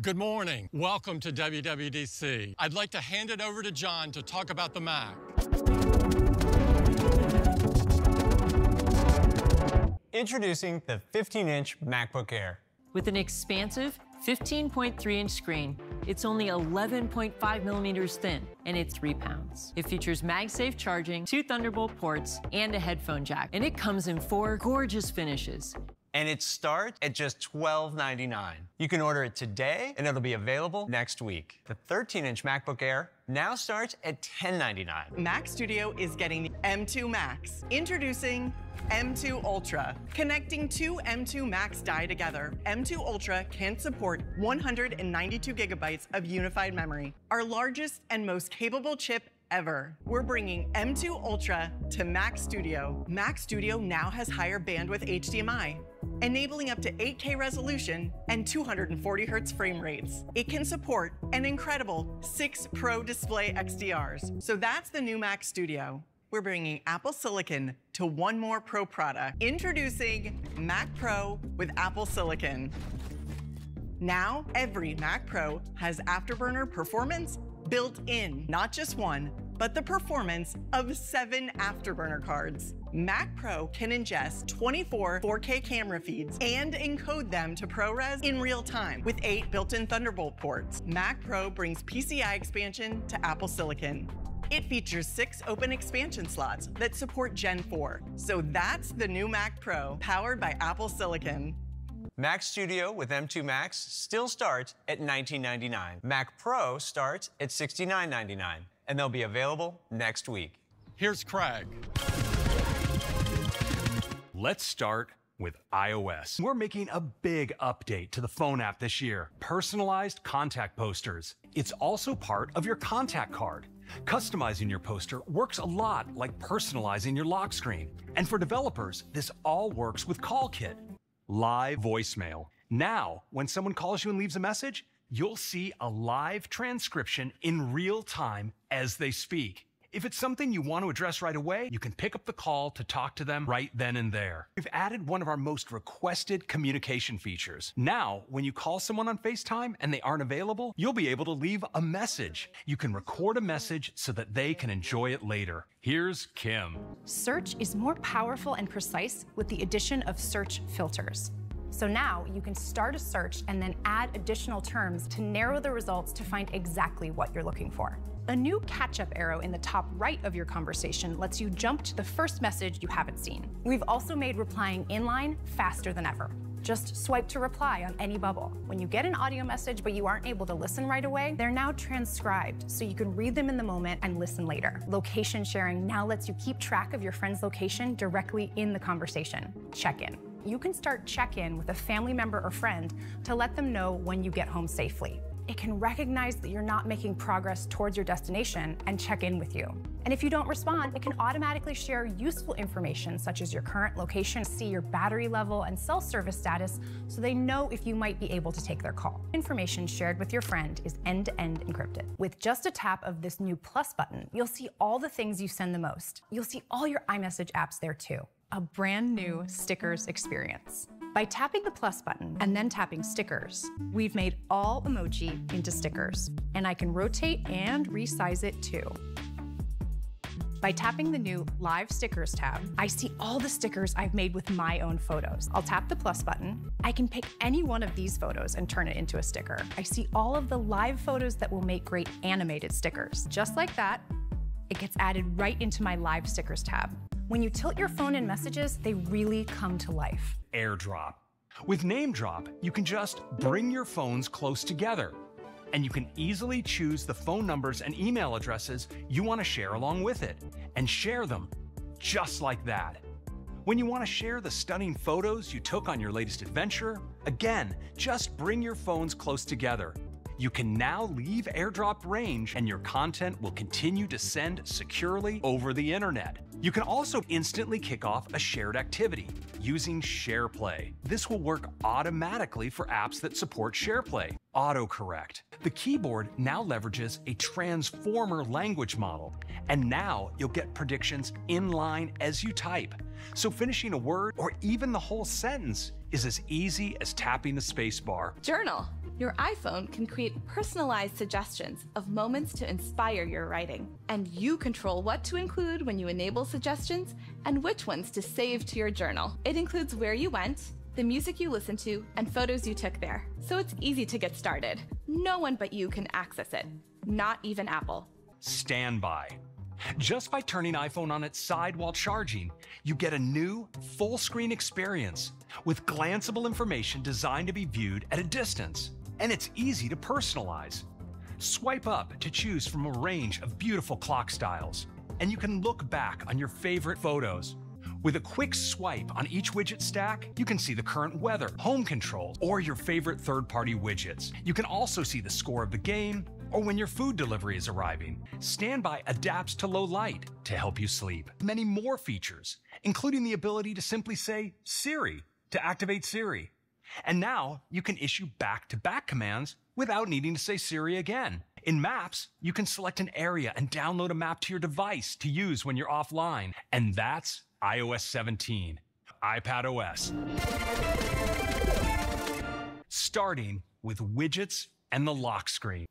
Good morning. Welcome to WWDC. I'd like to hand it over to John to talk about the Mac. Introducing the 15-inch MacBook Air. With an expansive 15.3-inch screen, it's only 11.5 millimeters thin, and it's three pounds. It features MagSafe charging, two Thunderbolt ports, and a headphone jack. And it comes in four gorgeous finishes and it starts at just $12.99. You can order it today, and it'll be available next week. The 13-inch MacBook Air now starts at $10.99. Mac Studio is getting the M2 Max. Introducing M2 Ultra. Connecting two M2 Max die together, M2 Ultra can support 192 gigabytes of unified memory, our largest and most capable chip ever. We're bringing M2 Ultra to Mac Studio. Mac Studio now has higher bandwidth HDMI, enabling up to 8K resolution and 240 Hz frame rates. It can support an incredible 6 Pro display XDRs. So that's the new Mac Studio. We're bringing Apple Silicon to one more Pro product. Introducing Mac Pro with Apple Silicon. Now, every Mac Pro has Afterburner performance built in, not just one, but the performance of seven Afterburner cards. Mac Pro can ingest 24 4K camera feeds and encode them to ProRes in real time with eight built-in Thunderbolt ports. Mac Pro brings PCI expansion to Apple Silicon. It features six open expansion slots that support Gen 4. So that's the new Mac Pro, powered by Apple Silicon. Mac Studio with M2 Max still starts at $19.99. Mac Pro starts at $69.99, and they'll be available next week. Here's Craig. Let's start with iOS. We're making a big update to the phone app this year personalized contact posters. It's also part of your contact card. Customizing your poster works a lot like personalizing your lock screen. And for developers, this all works with CallKit. Live voicemail. Now, when someone calls you and leaves a message, you'll see a live transcription in real time as they speak. If it's something you want to address right away, you can pick up the call to talk to them right then and there. We've added one of our most requested communication features. Now, when you call someone on FaceTime and they aren't available, you'll be able to leave a message. You can record a message so that they can enjoy it later. Here's Kim. Search is more powerful and precise with the addition of search filters. So now you can start a search and then add additional terms to narrow the results to find exactly what you're looking for. A new catch-up arrow in the top right of your conversation lets you jump to the first message you haven't seen. We've also made replying inline faster than ever. Just swipe to reply on any bubble. When you get an audio message but you aren't able to listen right away, they're now transcribed so you can read them in the moment and listen later. Location sharing now lets you keep track of your friend's location directly in the conversation. Check in. You can start check in with a family member or friend to let them know when you get home safely it can recognize that you're not making progress towards your destination and check in with you. And if you don't respond, it can automatically share useful information such as your current location, see your battery level and cell service status so they know if you might be able to take their call. Information shared with your friend is end-to-end -end encrypted. With just a tap of this new plus button, you'll see all the things you send the most. You'll see all your iMessage apps there too. A brand new stickers experience. By tapping the plus button and then tapping stickers, we've made all emoji into stickers, and I can rotate and resize it too. By tapping the new Live Stickers tab, I see all the stickers I've made with my own photos. I'll tap the plus button. I can pick any one of these photos and turn it into a sticker. I see all of the live photos that will make great animated stickers. Just like that, it gets added right into my Live Stickers tab. When you tilt your phone in messages, they really come to life. AirDrop. With NameDrop, you can just bring your phones close together. And you can easily choose the phone numbers and email addresses you want to share along with it, and share them just like that. When you want to share the stunning photos you took on your latest adventure, again, just bring your phones close together you can now leave AirDrop range and your content will continue to send securely over the internet. You can also instantly kick off a shared activity using SharePlay. This will work automatically for apps that support SharePlay. Autocorrect. The keyboard now leverages a transformer language model, and now you'll get predictions in line as you type. So finishing a word or even the whole sentence is as easy as tapping the spacebar. Journal. Your iPhone can create personalized suggestions of moments to inspire your writing. And you control what to include when you enable suggestions and which ones to save to your journal. It includes where you went, the music you listened to, and photos you took there. So it's easy to get started. No one but you can access it, not even Apple. Standby. Just by turning iPhone on its side while charging, you get a new, full screen experience with glanceable information designed to be viewed at a distance and it's easy to personalize. Swipe up to choose from a range of beautiful clock styles, and you can look back on your favorite photos. With a quick swipe on each widget stack, you can see the current weather, home controls, or your favorite third party widgets. You can also see the score of the game or when your food delivery is arriving. Standby adapts to low light to help you sleep. Many more features, including the ability to simply say Siri to activate Siri and now you can issue back to back commands without needing to say Siri again. In Maps, you can select an area and download a map to your device to use when you're offline. And that's iOS 17, iPad OS. Starting with widgets and the lock screen.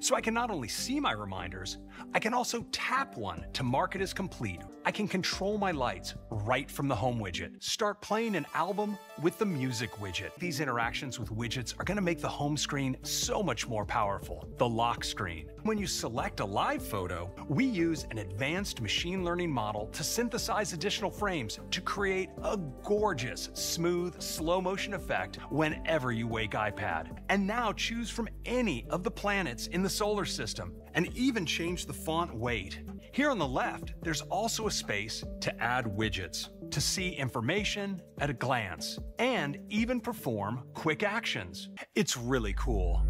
So I can not only see my reminders, I can also tap one to mark it as complete. I can control my lights right from the home widget. Start playing an album with the music widget. These interactions with widgets are gonna make the home screen so much more powerful. The lock screen. When you select a live photo, we use an advanced machine learning model to synthesize additional frames to create a gorgeous, smooth, slow motion effect whenever you wake iPad. And now choose from any of the planets in the solar system and even change the font weight. Here on the left, there's also a space to add widgets, to see information at a glance, and even perform quick actions. It's really cool.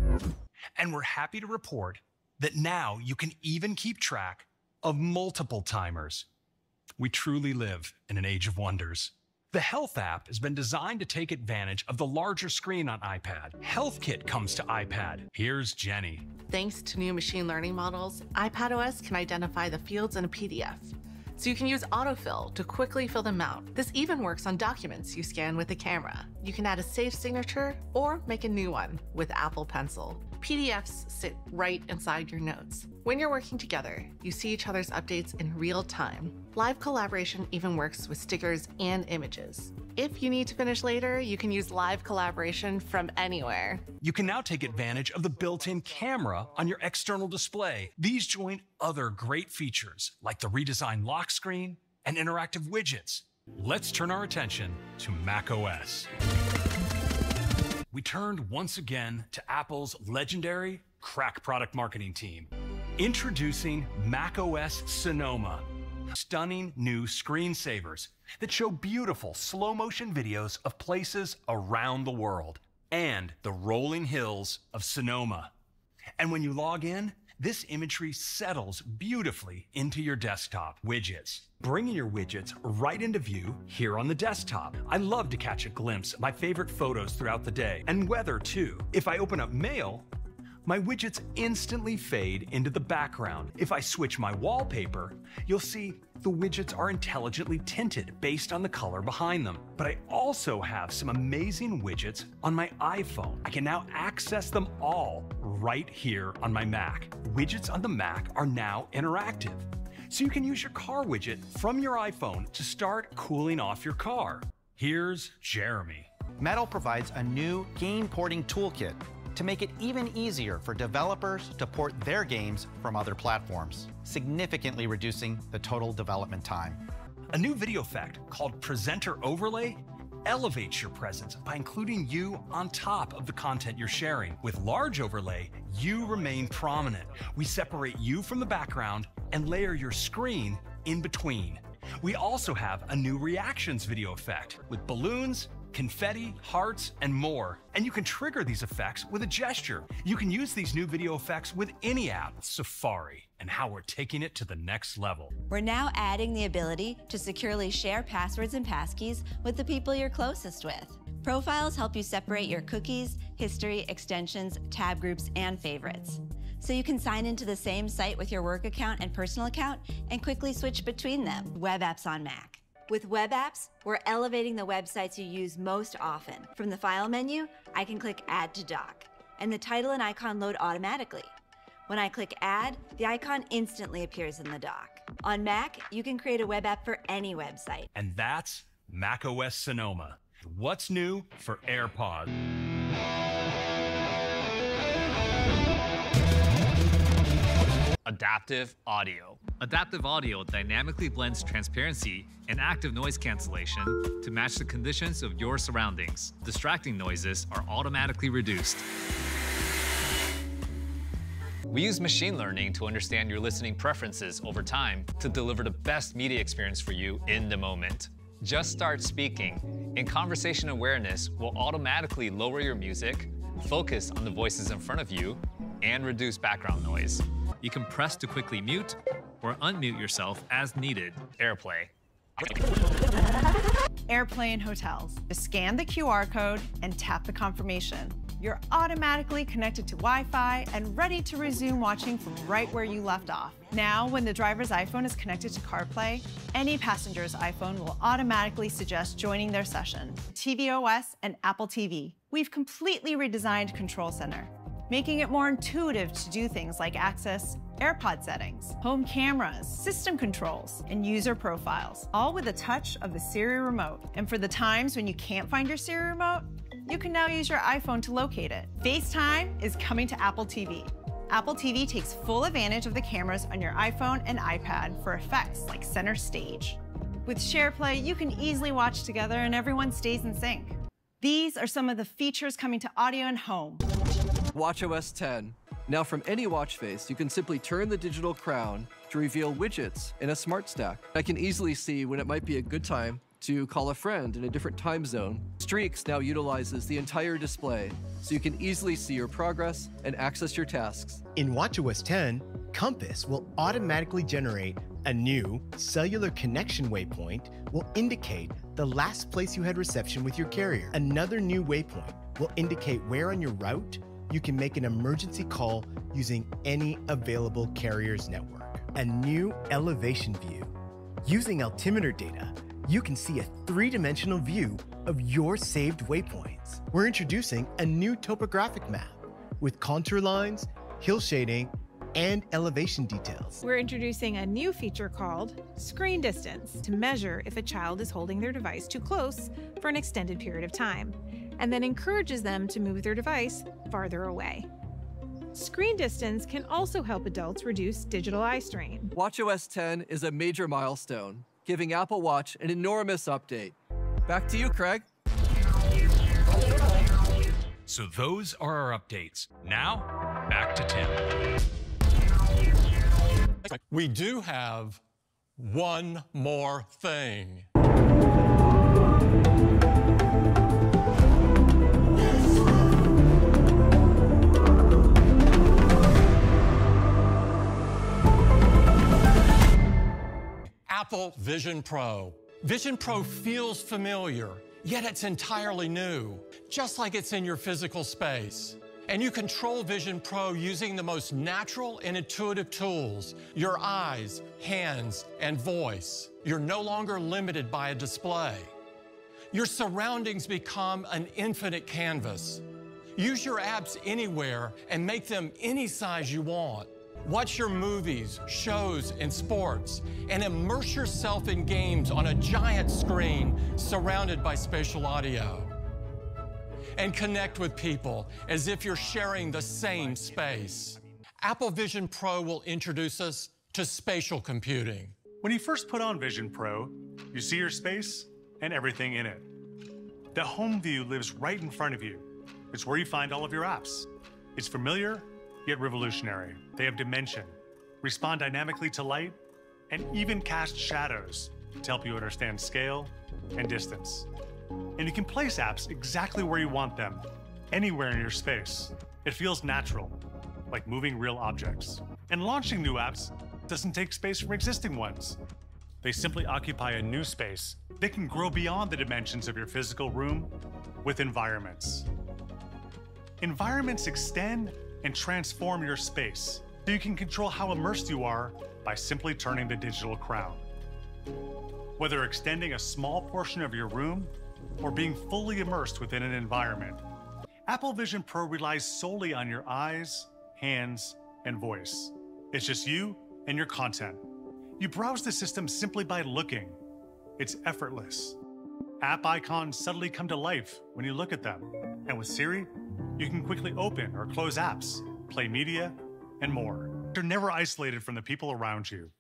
And we're happy to report that now you can even keep track of multiple timers. We truly live in an age of wonders. The Health app has been designed to take advantage of the larger screen on iPad. HealthKit comes to iPad. Here's Jenny. Thanks to new machine learning models, iPadOS can identify the fields in a PDF. So you can use autofill to quickly fill them out. This even works on documents you scan with the camera. You can add a safe signature or make a new one with Apple Pencil. PDFs sit right inside your notes. When you're working together, you see each other's updates in real time. Live collaboration even works with stickers and images. If you need to finish later, you can use live collaboration from anywhere. You can now take advantage of the built in camera on your external display. These join other great features like the redesigned lock screen and interactive widgets. Let's turn our attention to macOS we turned once again to Apple's legendary crack product marketing team. Introducing macOS Sonoma, stunning new screensavers that show beautiful slow motion videos of places around the world and the rolling hills of Sonoma. And when you log in, this imagery settles beautifully into your desktop widgets, bringing your widgets right into view here on the desktop. I love to catch a glimpse of my favorite photos throughout the day, and weather too. If I open up Mail, my widgets instantly fade into the background. If I switch my wallpaper, you'll see the widgets are intelligently tinted based on the color behind them. But I also have some amazing widgets on my iPhone. I can now access them all right here on my Mac. Widgets on the Mac are now interactive. So you can use your car widget from your iPhone to start cooling off your car. Here's Jeremy. Metal provides a new game porting toolkit to make it even easier for developers to port their games from other platforms, significantly reducing the total development time. A new video effect called Presenter Overlay elevates your presence by including you on top of the content you're sharing. With Large Overlay, you remain prominent. We separate you from the background and layer your screen in between. We also have a new reactions video effect with balloons confetti, hearts, and more. And you can trigger these effects with a gesture. You can use these new video effects with any app, Safari, and how we're taking it to the next level. We're now adding the ability to securely share passwords and passkeys with the people you're closest with. Profiles help you separate your cookies, history, extensions, tab groups, and favorites. So you can sign into the same site with your work account and personal account and quickly switch between them. Web apps on Mac. With web apps, we're elevating the websites you use most often. From the File menu, I can click Add to Dock, and the title and icon load automatically. When I click Add, the icon instantly appears in the dock. On Mac, you can create a web app for any website. And that's macOS Sonoma. What's new for AirPods? Adaptive audio. Adaptive audio dynamically blends transparency and active noise cancellation to match the conditions of your surroundings. Distracting noises are automatically reduced. We use machine learning to understand your listening preferences over time to deliver the best media experience for you in the moment. Just start speaking, and conversation awareness will automatically lower your music, focus on the voices in front of you, and reduce background noise. You can press to quickly mute or unmute yourself as needed. AirPlay. AirPlay in hotels. Just scan the QR code and tap the confirmation. You're automatically connected to Wi-Fi and ready to resume watching from right where you left off. Now, when the driver's iPhone is connected to CarPlay, any passenger's iPhone will automatically suggest joining their session. tvOS and Apple TV. We've completely redesigned Control Center making it more intuitive to do things like access AirPod settings, home cameras, system controls, and user profiles, all with a touch of the Siri remote. And for the times when you can't find your Siri remote, you can now use your iPhone to locate it. FaceTime is coming to Apple TV. Apple TV takes full advantage of the cameras on your iPhone and iPad for effects like center stage. With SharePlay, you can easily watch together and everyone stays in sync. These are some of the features coming to audio and home. WatchOS 10. Now from any watch face, you can simply turn the digital crown to reveal widgets in a smart stack. I can easily see when it might be a good time to call a friend in a different time zone. Streaks now utilizes the entire display, so you can easily see your progress and access your tasks. In WatchOS 10, Compass will automatically generate a new cellular connection waypoint will indicate the last place you had reception with your carrier. Another new waypoint will indicate where on your route you can make an emergency call using any available carrier's network. A new elevation view. Using altimeter data, you can see a three-dimensional view of your saved waypoints. We're introducing a new topographic map with contour lines, hill shading, and elevation details. We're introducing a new feature called Screen Distance to measure if a child is holding their device too close for an extended period of time and then encourages them to move their device farther away. Screen distance can also help adults reduce digital eye strain. WatchOS 10 is a major milestone, giving Apple Watch an enormous update. Back to you, Craig. So those are our updates. Now, back to Tim. We do have one more thing. Apple Vision Pro. Vision Pro feels familiar, yet it's entirely new, just like it's in your physical space. And you control Vision Pro using the most natural and intuitive tools your eyes, hands, and voice. You're no longer limited by a display. Your surroundings become an infinite canvas. Use your apps anywhere and make them any size you want. Watch your movies, shows, and sports, and immerse yourself in games on a giant screen surrounded by spatial audio. And connect with people as if you're sharing the same space. Apple Vision Pro will introduce us to spatial computing. When you first put on Vision Pro, you see your space and everything in it. The home view lives right in front of you. It's where you find all of your apps. It's familiar yet revolutionary. They have dimension, respond dynamically to light, and even cast shadows to help you understand scale and distance. And you can place apps exactly where you want them, anywhere in your space. It feels natural, like moving real objects. And launching new apps doesn't take space from existing ones. They simply occupy a new space. They can grow beyond the dimensions of your physical room with environments. Environments extend and transform your space so you can control how immersed you are by simply turning the digital crown. whether extending a small portion of your room or being fully immersed within an environment. Apple Vision Pro relies solely on your eyes, hands, and voice. It's just you and your content. You browse the system simply by looking. It's effortless. App icons suddenly come to life when you look at them. And with Siri, you can quickly open or close apps, play media, and more. You're never isolated from the people around you.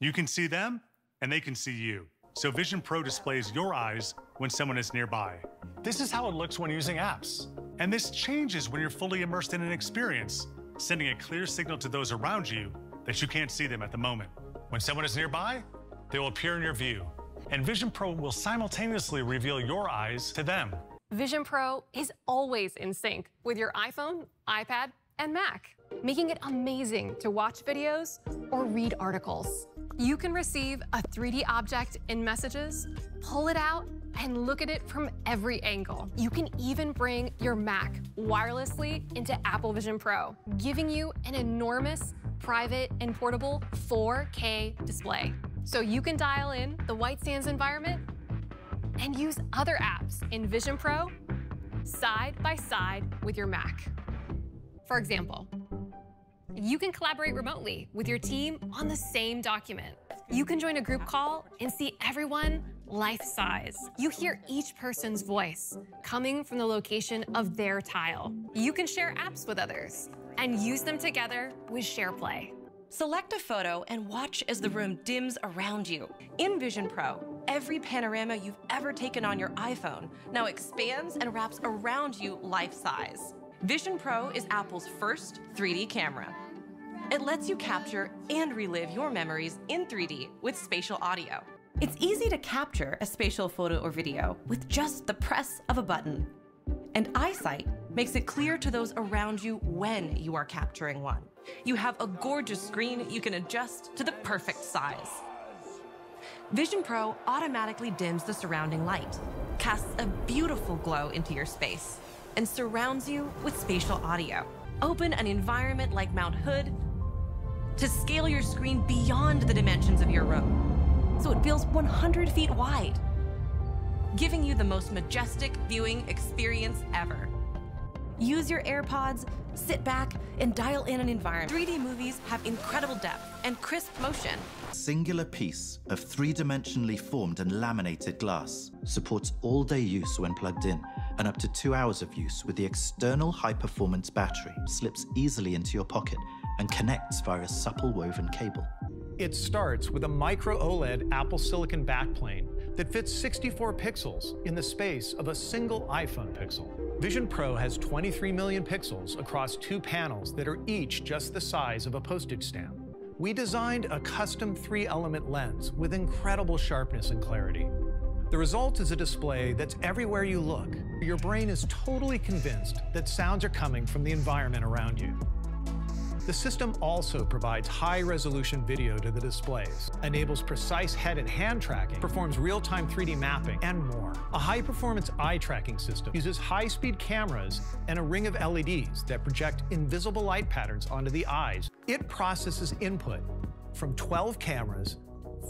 You can see them, and they can see you. So Vision Pro displays your eyes when someone is nearby. This is how it looks when using apps. And this changes when you're fully immersed in an experience, sending a clear signal to those around you that you can't see them at the moment. When someone is nearby, they will appear in your view, and Vision Pro will simultaneously reveal your eyes to them. Vision Pro is always in sync with your iPhone, iPad, and Mac, making it amazing to watch videos or read articles. You can receive a 3D object in messages, pull it out, and look at it from every angle. You can even bring your Mac wirelessly into Apple Vision Pro, giving you an enormous, private, and portable 4K display. So you can dial in the White Sands environment and use other apps in Vision Pro side by side with your Mac. For example, you can collaborate remotely with your team on the same document. You can join a group call and see everyone life size. You hear each person's voice coming from the location of their tile. You can share apps with others and use them together with SharePlay. Select a photo and watch as the room dims around you. In Vision Pro, every panorama you've ever taken on your iPhone now expands and wraps around you life size. Vision Pro is Apple's first 3D camera. It lets you capture and relive your memories in 3D with spatial audio. It's easy to capture a spatial photo or video with just the press of a button. And EyeSight makes it clear to those around you when you are capturing one. You have a gorgeous screen you can adjust to the perfect size. Vision Pro automatically dims the surrounding light, casts a beautiful glow into your space, and surrounds you with spatial audio. Open an environment like Mount Hood to scale your screen beyond the dimensions of your room, so it feels 100 feet wide, giving you the most majestic viewing experience ever. Use your AirPods, sit back, and dial in an environment. 3D movies have incredible depth and crisp motion. Singular piece of three-dimensionally formed and laminated glass supports all-day use when plugged in, and up to two hours of use with the external high-performance battery slips easily into your pocket and connects via a supple woven cable. It starts with a micro OLED Apple Silicon backplane that fits 64 pixels in the space of a single iPhone pixel. Vision Pro has 23 million pixels across two panels that are each just the size of a postage stamp. We designed a custom three element lens with incredible sharpness and clarity. The result is a display that's everywhere you look. Your brain is totally convinced that sounds are coming from the environment around you. The system also provides high-resolution video to the displays, enables precise head and hand tracking, performs real-time 3D mapping, and more. A high-performance eye tracking system uses high-speed cameras and a ring of LEDs that project invisible light patterns onto the eyes. It processes input from 12 cameras,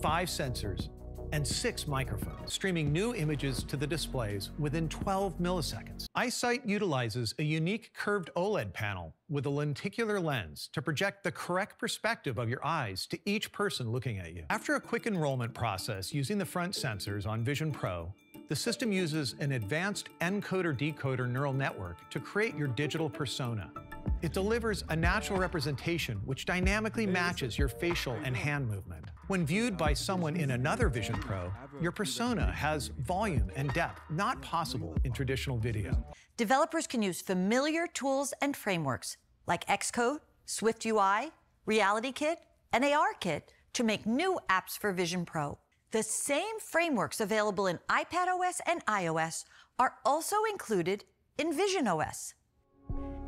5 sensors, and six microphones, streaming new images to the displays within 12 milliseconds. EyeSight utilizes a unique curved OLED panel with a lenticular lens to project the correct perspective of your eyes to each person looking at you. After a quick enrollment process using the front sensors on Vision Pro, the system uses an advanced encoder-decoder neural network to create your digital persona. It delivers a natural representation which dynamically matches your facial and hand movement. When viewed by someone in another Vision Pro, your persona has volume and depth not possible in traditional video. Developers can use familiar tools and frameworks like Xcode, SwiftUI, RealityKit, and ARKit to make new apps for Vision Pro. The same frameworks available in iPadOS and iOS are also included in visionOS.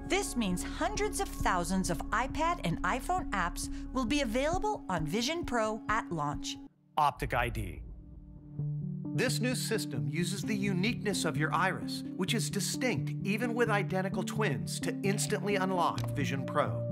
This means hundreds of thousands of iPad and iPhone apps will be available on Vision Pro at launch. Optic ID. This new system uses the uniqueness of your iris, which is distinct even with identical twins, to instantly unlock Vision Pro.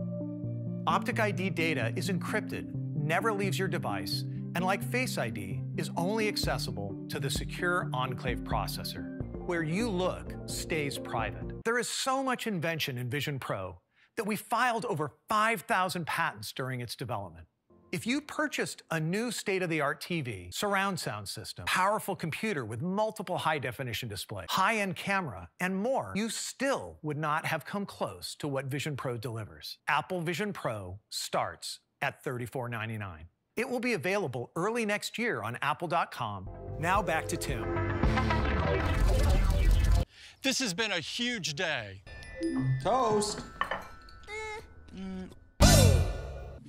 Optic ID data is encrypted, never leaves your device, and like Face ID, is only accessible to the secure Enclave processor. Where you look stays private. There is so much invention in Vision Pro that we filed over 5,000 patents during its development. If you purchased a new state-of-the-art TV, surround sound system, powerful computer with multiple high-definition displays, high-end camera, and more, you still would not have come close to what Vision Pro delivers. Apple Vision Pro starts at $34.99. It will be available early next year on apple.com. Now back to Tim. This has been a huge day. Toast.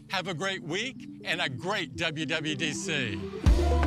Have a great week and a great WWDC.